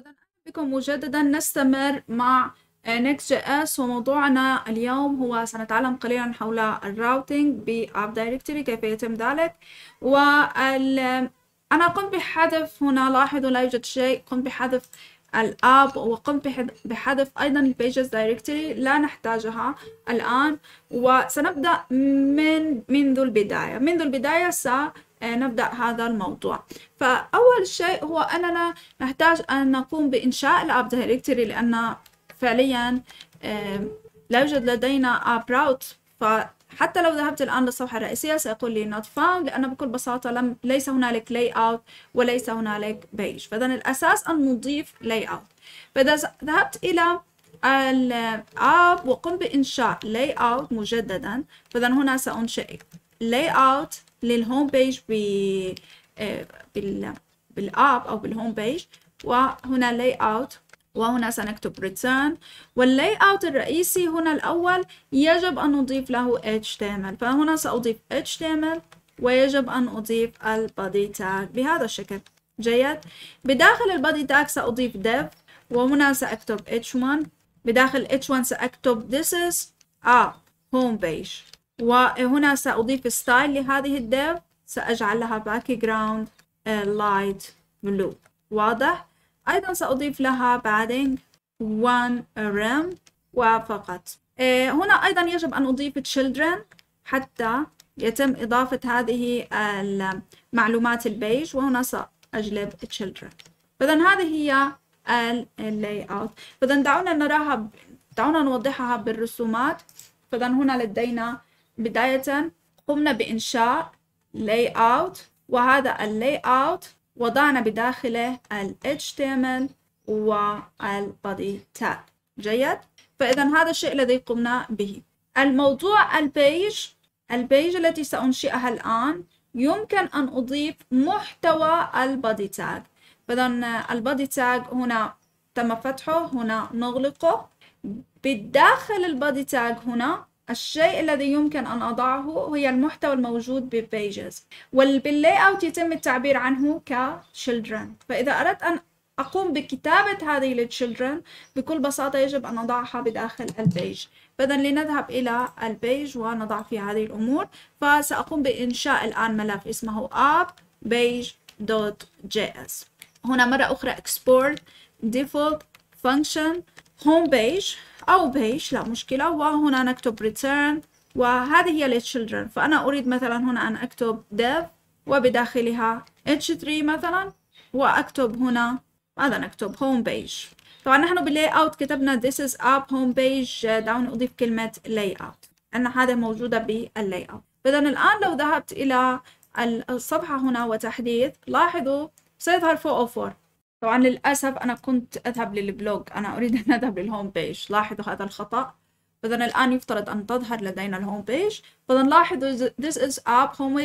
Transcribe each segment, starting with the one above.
مرحبا بكم مجددا نستمر مع Next.js وموضوعنا اليوم هو سنتعلم قليلا حول ال routing ب app directory كيف يتم ذلك. وال أنا قمت بحذف هنا لاحظوا لا يوجد شيء قمت بحذف ال app وقمت بحذف أيضا ال pages directory لا نحتاجها الآن. وسنبدأ من منذ البداية. منذ البداية س نبدأ هذا الموضوع. فأول شيء هو أننا نحتاج أن نقوم بإنشاء ال app directory لأن فعليا لا يوجد لدينا app route. فحتى لو ذهبت الآن للصفحة الرئيسية سيقول لي not found لأن بكل بساطة لم ليس هنالك layout وليس هنالك page. فإذا الأساس أن نضيف layout. فإذا ذهبت إلى ال app وقمت بإنشاء layout مجددا فإذا هنا سأنشئ layout. لل home page بال بال app أو بال home page وهنا layout وهنا سنكتب return. وال layout الرئيسي هنا الأول يجب أن نضيف له html. فهنا سأضيف html ويجب أن أضيف ال body tag بهذا الشكل. جيد. بداخل ال body tag سأضيف div وهنا سأكتب h1 بداخل h1 سأكتب this is a home page وهنا سأضيف style لهذه ال div سأجعل لها background light blue واضح؟ أيضا سأضيف لها padding 1 rem وفقط. آه، هنا أيضا يجب أن أضيف children حتى يتم إضافة هذه المعلومات ال page وهنا سأجلب children. فإذا هذه هي ال layout فإذا دعونا نراها دعونا نوضحها بالرسومات. فإذا هنا لدينا بداية قمنا بإنشاء layout وهذا layout وضعنا بداخله ال HTML وال body tag. جيد؟ فإذا هذا الشيء الذي قمنا به. الموضوع ال page ال page التي سأنشئها الآن يمكن أن أضيف محتوى ال body tag فإذا ال body tag هنا تم فتحه هنا نغلقه. بالداخل ال body tag هنا الشيء الذي يمكن أن أضعه هو المحتوى الموجود ب pages وبال layout يتم التعبير عنه ك children فإذا أردت أن أقوم بكتابة هذه لل children بكل بساطة يجب أن أضعها بداخل ال page فإذا لنذهب إلى ال page ونضع فيها هذه الأمور. فسأقوم بإنشاء الآن ملف اسمه app.page.js هنا مرة أخرى export default function home page أو page لا مشكلة. وهنا نكتب return. وهذه هي لل children فأنا أريد مثلا هنا أن أكتب div وبداخلها h3 مثلا وأكتب هنا ماذا نكتب؟ home page. طبعا نحن بال layout كتبنا this is app home page. دعوني أضيف كلمة layout أن هذا موجودة بال layout فإذا الآن لو ذهبت إلى الصفحة هنا وتحديث لاحظوا سيظهر 404 طبعا للأسف أنا كنت أذهب لل blog. أنا أريد أن أذهب لل home page لاحظوا هذا الخطأ. فإذا الآن يفترض أن تظهر لدينا ال home page فإذا لاحظوا this is app home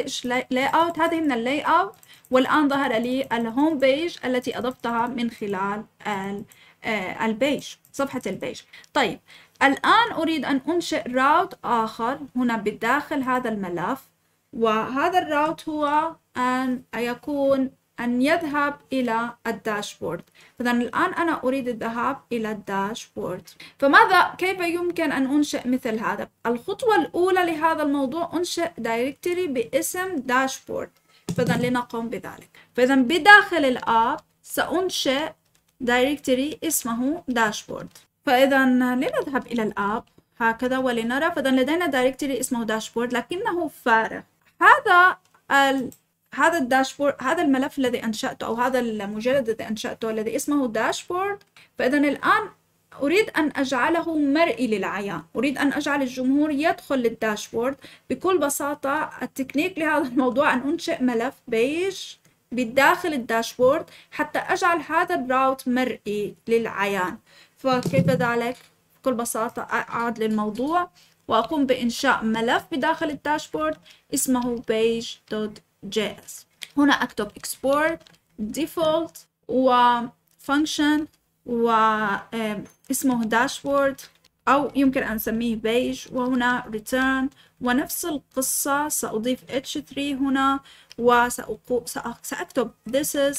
layout. هذه من ال layout والآن ظهر لي ال home page التي أضفتها من خلال آه، ال page صفحة ال page طيب الآن أريد أن أنشئ route آخر هنا بداخل هذا الملف. وهذا ال route هو أن يكون أن يذهب إلى ال dashboard. فإذا الآن أنا أريد الذهاب إلى ال dashboard. فماذا كيف يمكن أن أنشئ مثل هذا؟ الخطوة الأولى لهذا الموضوع أنشئ directory باسم dashboard. فإذا لنقوم بذلك. فإذا بداخل ال app سأنشئ directory اسمه dashboard. فإذا لنذهب إلى ال app هكذا ولنرى. فإذا لدينا directory اسمه dashboard لكنه فارغ. هذا هذا ال dashboard هذا الملف الذي أنشأته أو هذا المجلد الذي أنشأته الذي اسمه dashboard. فإذا الآن أريد أن أجعله مرئي للعيان. أريد أن أجعل الجمهور يدخل لل dashboard. بكل بساطة التكنيك لهذا الموضوع أن أنشئ ملف page بداخل الداشبورد حتى أجعل هذا الراوت مرئي للعيان. فكيف ذلك؟ بكل بساطة أعد للموضوع وأقوم بإنشاء ملف بداخل الداشبورد اسمه page.js JS هنا أكتب export default و function واسمه dashboard أو يمكن أن نسميه page وهنا return ونفس القصة سأضيف h3 هنا وسأكتب this is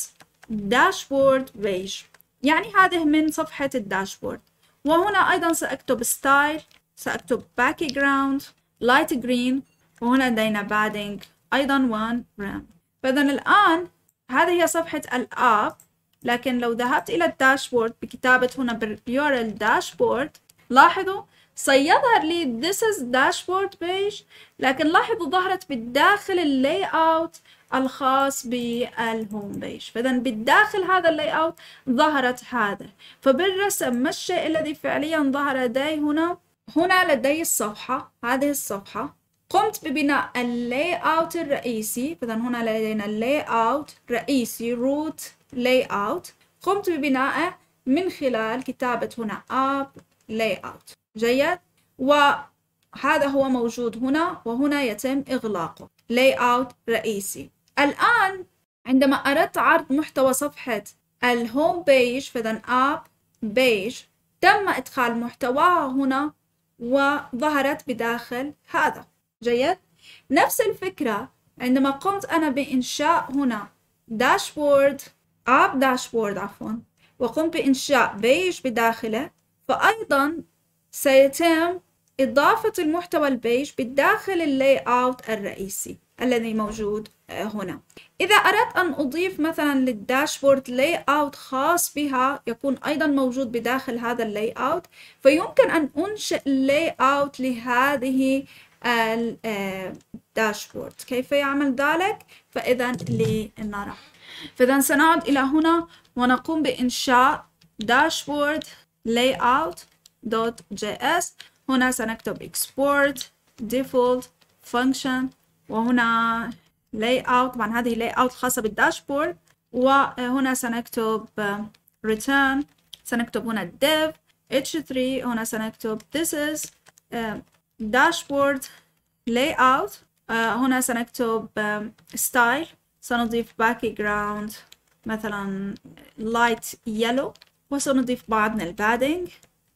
dashboard page يعني هذه من صفحة ال dashboard وهنا أيضا سأكتب style سأكتب background light green وهنا لدينا padding. أيضا 1 rem فإذا الآن هذه هي صفحة ال app لكن لو ذهبت إلى ال dashboard بكتابة هنا بال URL dashboard لاحظوا سيظهر لي this is dashboard page لكن لاحظوا ظهرت بالداخل ال layout الخاص بال home page فإذا بالداخل هذا ال layout ظهرت هذا. فبالرسم ما الشيء الذي فعليا ظهر لدي هنا؟ هنا لدي الصفحة هذه الصفحة. قمت ببناء ال layout الرئيسي. فإذا هنا لدينا ال layout رئيسي root layout قمت ببنائه من خلال كتابة هنا app layout جيد. وهذا هو موجود هنا وهنا يتم إغلاقه. layout رئيسي. الآن عندما أردت عرض محتوى صفحة ال home page فإذا app page تم إدخال محتواها هنا وظهرت بداخل هذا. جيد؟ نفس الفكرة عندما قمت أنا بإنشاء هنا dashboard app dashboard عفوا وقمت بإنشاء page بداخله فأيضا سيتم إضافة المحتوى ال page بالداخل ال layout الرئيسي الذي موجود آه، هنا. إذا أردت أن أضيف مثلا لل dashboard layout خاص بها يكون أيضا موجود بداخل هذا ال layout فيمكن أن أنشئ layout لهذه ال dashboard كيف يعمل ذلك؟ فإذا لنرى فإذا سنعود إلى هنا ونقوم بإنشاء داشبورد layout .js هنا سنكتب export default function. وهنا layout طبعا هذه layout خاصة بالداشبورد وهنا سنكتب return. سنكتب هنا div h3 هنا سنكتب this is dashboard layout. هنا سنكتب style. سنضيف background مثلا light yellow. وسنضيف بعض من ال padding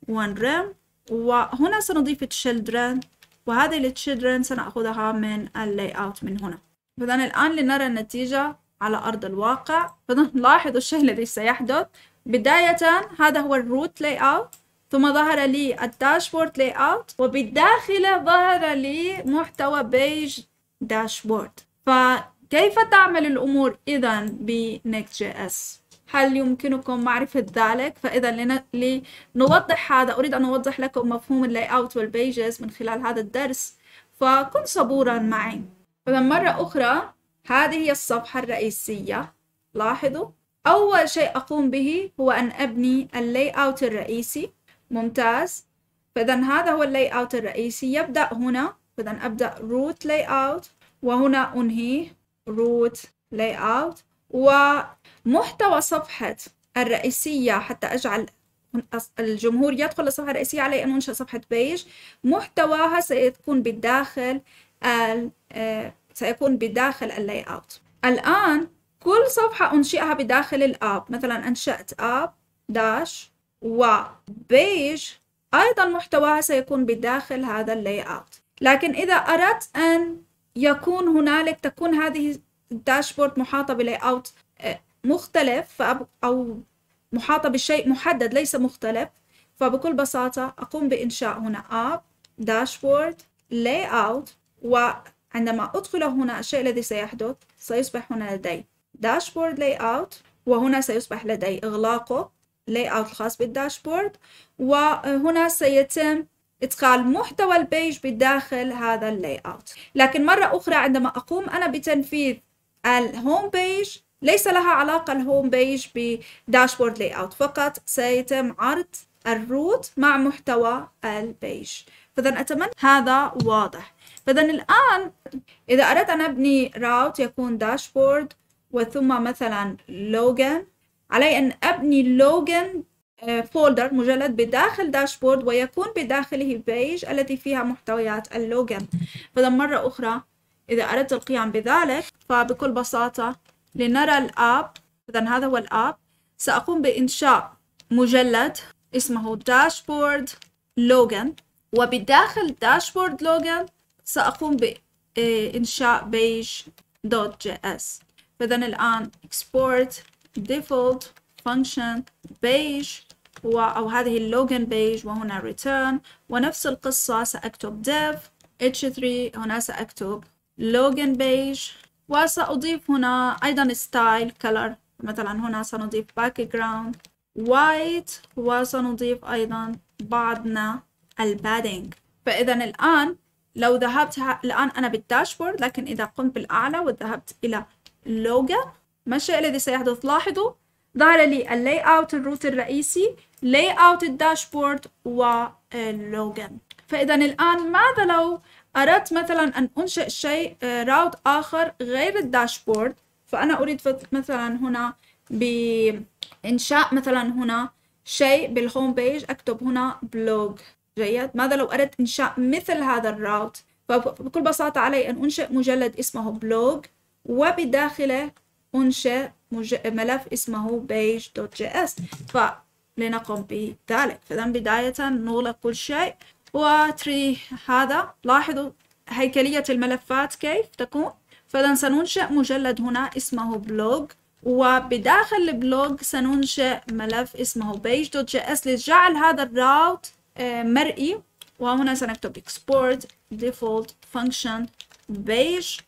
one rem وهنا سنضيف children. وهذه ال children سنأخذها من ال layout من هنا. إذا الآن لنرى النتيجة على أرض الواقع. فإذا لاحظوا الشيء الذي سيحدث. بداية هذا هو ال root layout ثم ظهر لي ال dashboard layout وبالداخل ظهر لي محتوى page dashboard فكيف تعمل الأمور إذا ب Next JS هل يمكنكم معرفة ذلك؟ فإذا لنوضح هذا أريد أن أوضح لكم مفهوم ال layout وال pages من خلال هذا الدرس. فكن صبورا معي. إذا مرة أخرى هذه هي الصفحة الرئيسية. لاحظوا أول شيء أقوم به هو أن أبني ال layout الرئيسي. ممتاز. فإذا هذا هو ال layout الرئيسي. يبدأ هنا. فإذا أبدأ root layout. وهنا أنهي root layout. ومحتوى صفحة الرئيسية. حتى أجعل الجمهور يدخل الصفحة الرئيسية علي أن أنشئ صفحة page محتواها سيكون بداخل آه، سيكون بداخل ال layout الآن كل صفحة أنشئها بداخل ال app مثلا أنشأت app dash و page أيضا محتواها سيكون بداخل هذا ال layout لكن إذا أردت أن يكون هنالك تكون هذه ال dashboard محاطة ب layout آه، مختلف أو محاطة بشيء محدد ليس مختلف فبكل بساطة أقوم بإنشاء هنا app dashboard layout وعندما أدخل هنا الشيء الذي سيحدث سيصبح هنا لدي dashboard layout وهنا سيصبح لدي إغلاقه. layout الخاص بال dashboard وهنا سيتم إدخال محتوى ال page بداخل هذا ال layout لكن مرة أخرى عندما أقوم أنا بتنفيذ ال home page ليس لها علاقة ال home page ب dashboard layout فقط سيتم عرض ال root مع محتوى ال page فإذا أتمنى هذا واضح. فإذا الآن إذا أردت أن أبني route يكون dashboard وثم مثلا login علي أن أبني login folder مجلد بداخل dashboard ويكون بداخله page التي فيها محتويات ال login فإذا مرة أخرى إذا أردت القيام بذلك فبكل بساطة لنرى ال app إذا هذا هو ال app سأقوم بإنشاء مجلد اسمه dashboard login وبداخل dashboard login سأقوم بإنشاء page dot JS فإذا الآن export default function و أو هذه ال login page وهنا return. ونفس القصة سأكتب div h3 هنا سأكتب login page وسأضيف هنا أيضا style color. مثلا هنا سنضيف background white وسنضيف أيضا بعضنا ال padding فإذا الآن لو ذهبت الآن أنا بال dashboard لكن إذا قمت بالأعلى وذهبت إلى login ما الشيء الذي سيحدث؟ لاحظوا ظهر لي ال layout ال root الرئيسي layout ال dashboard وال login فإذا الآن ماذا لو أردت مثلا أن أنشئ شيء route آه، آخر غير ال dashboard؟ فأنا أريد مثلا هنا بإنشاء مثلا هنا شيء بال home page أكتب هنا blog جيد. ماذا لو أردت إنشاء مثل هذا ال route فبكل بساطة علي أن أنشئ مجلد اسمه blog وبداخله أنشئ ملف اسمه page.js فلنقم بذلك. فإذا بداية نغلق كل شيء. وتري هذا. لاحظوا هيكلية الملفات كيف تكون؟ فإذا سننشئ مجلد هنا اسمه blog وبداخل ال blog سننشئ ملف اسمه page.js لجعل هذا ال route آه، مرئي. وهنا سنكتب export default function page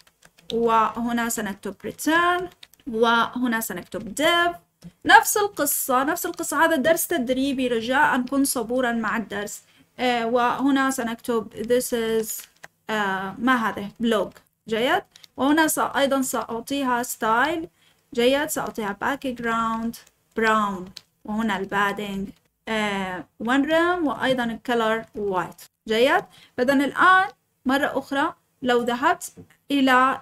وهنا سنكتب return. وهنا سنكتب div نفس القصة نفس القصة. هذا درس تدريبي رجاء كن صبورا مع الدرس. آه وهنا سنكتب this is آه ما هذا blog. جيد. وهنا أيضا سأعطيها style. جيد. سأعطيها background brown. وهنا ال padding آه one rem. وأيضا ال color white. جيد. فإذا الآن مرة أخرى لو ذهبت إلى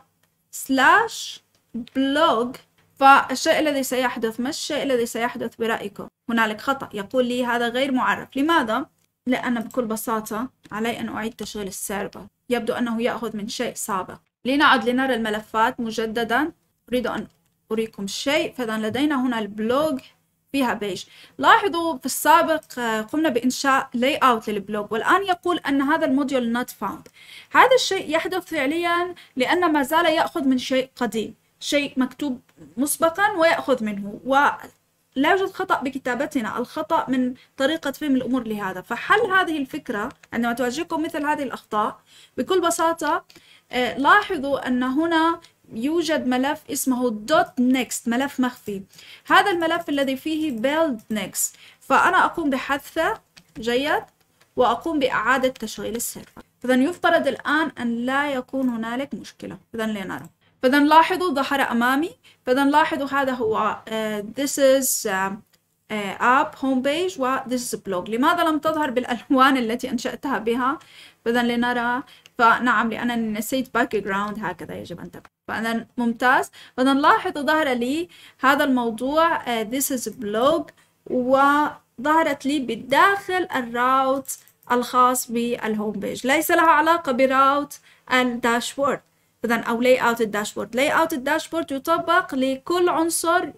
slash blog فالشيء الذي سيحدث ما الشيء الذي سيحدث برأيكم؟ هنالك خطأ. يقول لي هذا غير معرف. لماذا؟ لأن بكل بساطة علي أن أعيد تشغيل ال server. يبدو أنه يأخذ من شيء سابق. لنعد لنرى الملفات مجددا. أريد أن أريكم شيء. فإذا لدينا هنا ال blog فيها page. لاحظوا في السابق آه، قمنا بإنشاء layout لل blog. والآن يقول أن هذا ال module not found. هذا الشيء يحدث فعليا لأن ما زال يأخذ من شيء قديم. شيء مكتوب مسبقا ويأخذ منه. ولا يوجد خطأ بكتابتنا. الخطأ من طريقة فهم الأمور لهذا. فحل هذه الفكرة عندما تواجهكم مثل هذه الأخطاء بكل بساطة آه، لاحظوا أن هنا يوجد ملف اسمه. dot next ملف مخفي. هذا الملف الذي فيه build next. فأنا أقوم بحذفه جيد وأقوم بإعادة تشغيل ال server. إذا يفترض الآن أن لا يكون هنالك مشكلة. إذا لنرى. فإذا لاحظوا ظهر أمامي. فإذا لاحظوا هذا هو uh, this is uh, app home page و this is blog. لماذا لم تظهر بالألوان التي أنشأتها بها؟ فإذا لنرى. فنعم لأنني نسيت background هكذا يجب أن تكون. فإذا ممتاز. فإذا لاحظوا ظهر لي هذا الموضوع uh, this is blog وظهرت لي بداخل ال route الخاص بال home page ليس لها علاقة ب route ال dashboard إذا أو layout ال dashboard layout ال dashboard يطبق لكل عنصر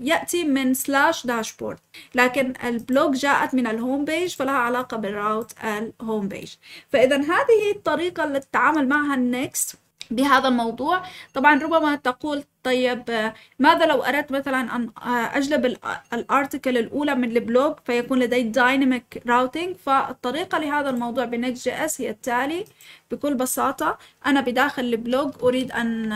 يأتي من slash dashboard لكن ال blog جاءت من ال home page فلها علاقة بال route ال home page فإذا هذه الطريقة للتعامل معها ال Next بهذا الموضوع. طبعا ربما تقول طيب ماذا لو أردت مثلا أن أجلب ال article الأولى من ال blog فيكون لدي dynamic routing فالطريقة لهذا الموضوع ب Next.js هي التالي. بكل بساطة أنا بداخل ال blog أريد أن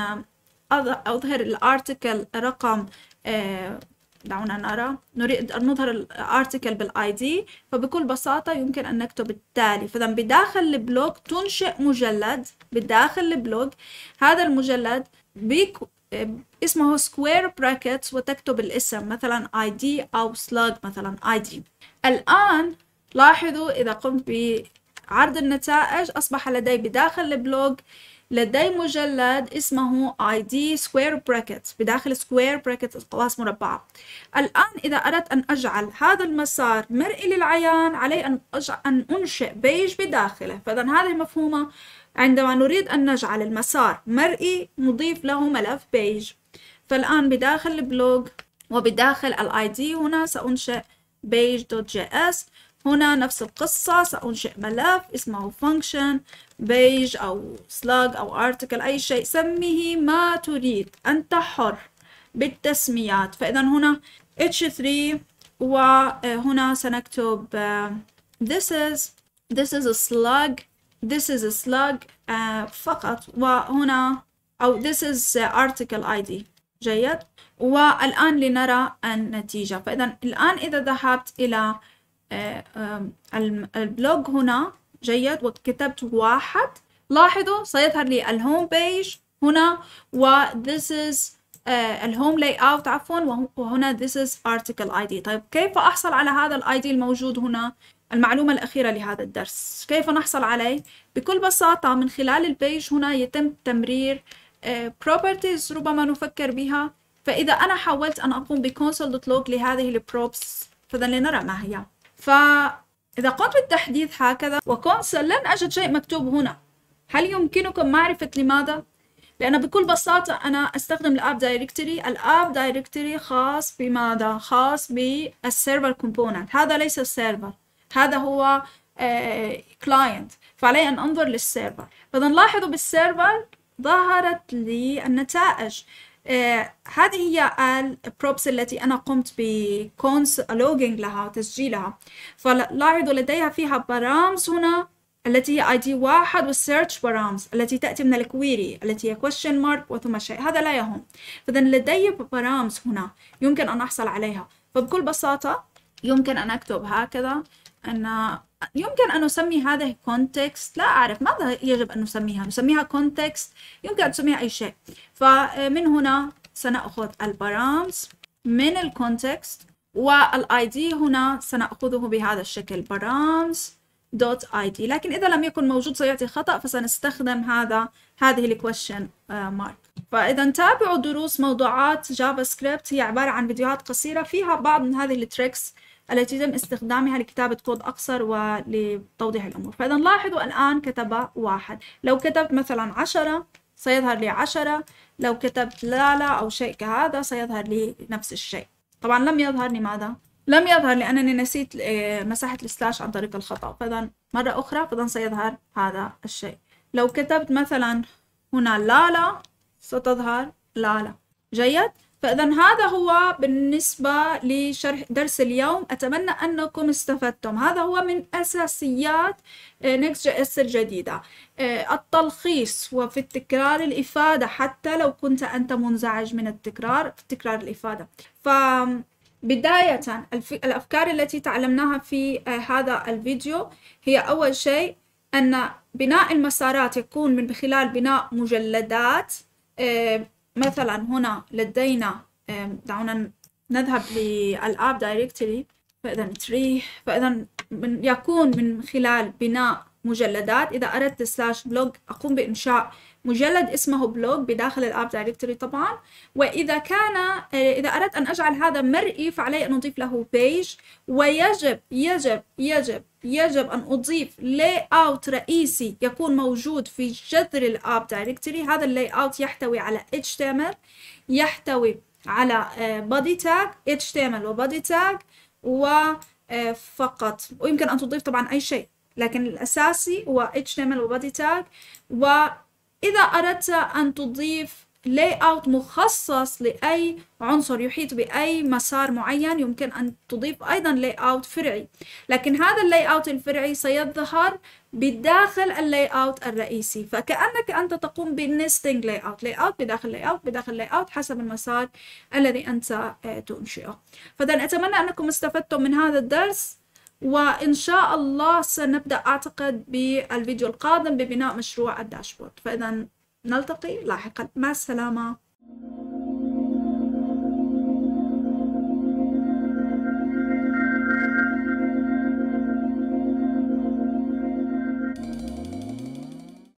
أظهر ال article رقم آه، دعونا نرى نريد أن نظهر ال article بال ID فبكل بساطة يمكن أن نكتب التالي. فإذا بداخل ال blog تنشئ مجلد. بداخل ال blog هذا المجلد بيك اسمه square brackets وتكتب الاسم مثلا ID أو slug مثلا ID الآن لاحظوا إذا قمت بعرض النتائج أصبح لدي بداخل ال blog لدي مجلد اسمه ID square bracket بداخل square bracket قواس مربعة. الآن إذا أردت أن أجعل هذا المسار مرئي للعيان علي أن, أن أنشئ page بداخله. فإذا هذه مفهومة. عندما نريد أن نجعل المسار مرئي نضيف له ملف page فالآن بداخل ال blog وبداخل ال ID هنا سأنشئ page.js هنا نفس القصة سأنشئ ملف اسمه function page أو slug أو article أي شيء. سميه ما تريد. أنت حر بالتسميات. فإذا هنا H3 وهنا سنكتب this is this is a slug this is a slug uh, فقط. وهنا أو this is article ID جيد. والآن لنرى النتيجة. فإذا الآن إذا ذهبت إلى البلوج هنا. جيد. وكتبت واحد. لاحظوا سيظهر لي الهوم بيج هنا. و this is ال home layout عفوا. وهنا this is article ID طيب كيف أحصل على هذا ال ID الموجود هنا؟ المعلومة الأخيرة لهذا الدرس. كيف نحصل عليه؟ بكل بساطة من خلال ال page هنا يتم تمرير uh, properties ربما نفكر بها. فإذا أنا حاولت أن أقوم بconsole.log لهذه ال props فإذا لنرى ما هي. فإذا قمت بالتحديث هكذا و console لن أجد شيء مكتوب هنا. هل يمكنكم معرفة لماذا؟ لأن بكل بساطة أنا أستخدم ال app directory ال app directory خاص بماذا؟ خاص بال server component هذا ليس ال server هذا هو client فعلي أن أنظر لل server فإذا لاحظوا بال server ظهرت لي النتائج. آه هذه هي ال props التي أنا قمت ب console logging لها وتسجيلها فلاحظوا لديها فيها params هنا التي هي ID واحد وال search params التي تأتي من ال query التي هي question mark وثم شيء. هذا لا يهم. فإذا لدي params هنا يمكن أن أحصل عليها. فبكل بساطة يمكن أن أكتب هكذا. أن يمكن أن نسمي هذه context لا أعرف ماذا يجب أن نسميها؟ نسميها context يمكن أن تسميها أي شيء. فمن هنا سنأخذ ال params من ال context وال ID هنا سنأخذه بهذا الشكل params ID لكن إذا لم يكن موجود سيأتي خطأ فسنستخدم هذا هذه ال question mark فإذا تابعوا دروس موضوعات JavaScript هي عبارة عن فيديوهات قصيرة فيها بعض من هذه ال tricks التي يتم استخدامها لكتابة كود أقصر ولتوضيح الأمور. فإذا لاحظوا الآن كتب واحد. لو كتبت مثلا عشرة سيظهر لي عشرة. لو كتبت لا لا أو شيء كهذا سيظهر لي نفس الشيء. طبعا لم يظهر لي ماذا؟ لم يظهر لأنني نسيت مساحة السلاش عن طريق الخطأ. فإذا مرة أخرى فإذا سيظهر هذا الشيء. لو كتبت مثلا هنا لا لا ستظهر لا لا. جيد؟ فإذا هذا هو بالنسبة لشرح درس اليوم. أتمنى أنكم استفدتم. هذا هو من أساسيات Next.js الجديدة التلخيص وفي التكرار الإفادة. حتى لو كنت أنت منزعج من التكرار في تكرار الإفادة. ف بداية الأفكار التي تعلمناها في هذا الفيديو هي أول شيء أن بناء المسارات يكون من خلال بناء مجلدات مثلا هنا لدينا دعونا نذهب لل app directory فاذا directory فاذا من يكون من خلال بناء مجلدات. إذا أردت slash blog أقوم بإنشاء مجلد اسمه blog بداخل ال app directory طبعا. وإذا كان إذا أردت أن أجعل هذا مرئي فعلي أن أضيف له page ويجب يجب يجب يجب أن أضيف layout رئيسي يكون موجود في جذر ال app directory هذا ال layout يحتوي على HTML يحتوي على body tag HTML و body tag وفقط ويمكن أن تضيف طبعا أي شيء لكن الأساسي هو HTML و body tag و إذا أردت أن تضيف layout مخصص لأي عنصر يحيط بأي مسار معين يمكن أن تضيف أيضا layout فرعي. لكن هذا ال layout الفرعي سيظهر بداخل ال layout الرئيسي. فكأنك أنت تقوم بال nesting layout layout بداخل layout بداخل layout حسب المسار الذي أنت تنشئه. فإذا أتمنى أنكم استفدتم من هذا الدرس. وإن شاء الله سنبدأ أعتقد بالفيديو القادم ببناء مشروع الداشبورد. فإذا نلتقي لاحقا. مع السلامة.